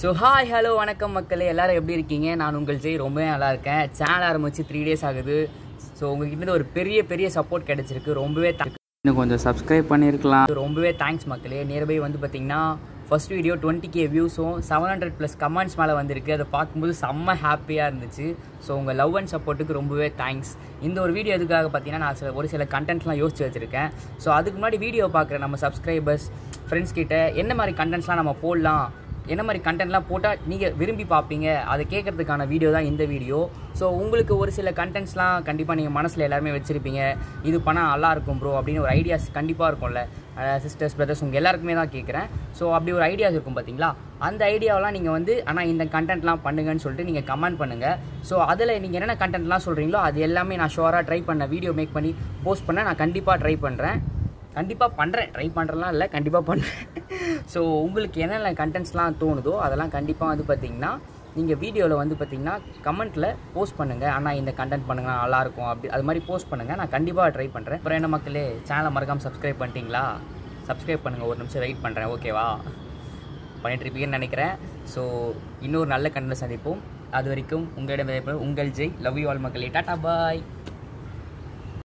So hi hello வணக்கம் மக்களே. எல்லாரும் எப்படி இருக்கீங்க? நான் உங்கள் ஜெய். ரொம்பவே நல்லா இருக்கேன். சேனல் ஆரம்பிச்சு த்ரீ டேஸ் ஆகுது. ஸோ உங்ககிட்ட ஒரு பெரிய பெரிய சப்போர்ட் கிடைச்சிருக்கு. ரொம்பவே thank- இன்னும் கொஞ்சம் சப்ஸ்கிரைப் பண்ணியிருக்கலாம் ரொம்பவே தேங்க்ஸ் மக்களே. நியர்பை வந்து பார்த்தீங்கன்னா ஃபர்ஸ்ட் வீடியோ டுவெண்ட்டி கே வியூஸும் செவன் ஹண்ட்ரட் ப்ளஸ் கமெண்ட்ஸ் மேலே வந்திருக்கு. அதை பார்க்கும்போது செம்ம ஹாப்பியாக இருந்துச்சு. ஸோ உங்கள் லவ் அண்ட் சப்போர்ட்டுக்கு ரொம்பவே தேங்க்ஸ் இந்த ஒரு வீடியோ எதுக்காக பார்த்தீங்கன்னா நான் சில ஒரு சில கண்டென்ட்லாம் யோசிச்சு வச்சுருக்கேன். ஸோ அதுக்கு முன்னாடி வீடியோ பார்க்குற நம்ம சப்ஸ்கிரைபர்ஸ் ஃப்ரெண்ட்ஸ் கிட்ட என்ன மாதிரி கண்டென்ட்ஸ்லாம் நம்ம போடலாம்? என்ன மாதிரி கண்டென்ட்லாம் போட்டால் நீங்கள் விரும்பி பார்ப்பீங்க? அதை கேட்கறதுக்கான வீடியோ தான் இந்த வீடியோ ஸோ உங்களுக்கு ஒரு சில கண்டென்ட்ஸ்லாம் கண்டிப்பாக நீங்கள் மனசில் எல்லாருமே வச்சுருப்பீங்க. இது பண்ணால் நல்லா இருக்கும் ப்ரோ அப்படின்னு ஒரு ஐடியாஸ் கண்டிப்பாக இருக்கும்ல. சிஸ்டர்ஸ் பிரதர்ஸ் உங்கள் எல்லாருக்குமே தான் கேட்குறேன். ஸோ அப்படி ஒரு ஐடியாஸ் இருக்கும் பார்த்தீங்களா அந்த ஐடியாவெலாம் நீங்கள் வந்து ஆனால் இந்த கண்டென்ட்லாம் பண்ணுங்கன்னு சொல்லிட்டு நீங்கள் கமெண்ட் பண்ணுங்கள் ஸோ அதில் நீங்கள் என்னென்ன கண்டென்ட்லாம் சொல்கிறீங்களோ அது எல்லாமே நான் ஷோராக ட்ரை பண்ண வீடியோ மேக் பண்ணி போஸ்ட் பண்ண நான் கண்டிப்பாக ட்ரை பண்ணுறேன் கண்டிப்பாக பண்ணுறேன் ட்ரை பண்ணுறலாம் இல்லை கண்டிப்பாக பண்ணுறேன் ஸோ உங்களுக்கு என்னென்ன கண்டென்ட்ஸ்லாம் தோணுதோ அதெல்லாம் கண்டிப்பாக வந்து பார்த்தீங்கன்னா நீங்கள் வீடியோவில் வந்து பார்த்தீங்கன்னா கமெண்ட்டில் போஸ்ட் பண்ணுங்கள் ஆனால் இந்த கண்டென்ட் பண்ணுங்கள் நல்லாயிருக்கும் அப்படி அது மாதிரி போஸ்ட் பண்ணுங்கள் நான் கண்டிப்பாக ட்ரை பண்ணுறேன் அப்புறம் என்ன மக்களே சேனலை மறக்காமல் சப்ஸ்கிரைப் பண்ணிட்டீங்களா? சப்ஸ்கிரைப் பண்ணுங்கள் ஒரு நிமிஷம் வெயிட் பண்ணுறேன் ஓகேவா பண்ணிட்டுருப்பீங்கன்னு நினைக்கிறேன். ஸோ இன்னொரு நல்ல கண்டென்ட் சந்திப்போம். அது வரைக்கும் உங்களிடம் உங்கள் ஜெய். லவ் யூ ஆல் மக்களே. Tata bye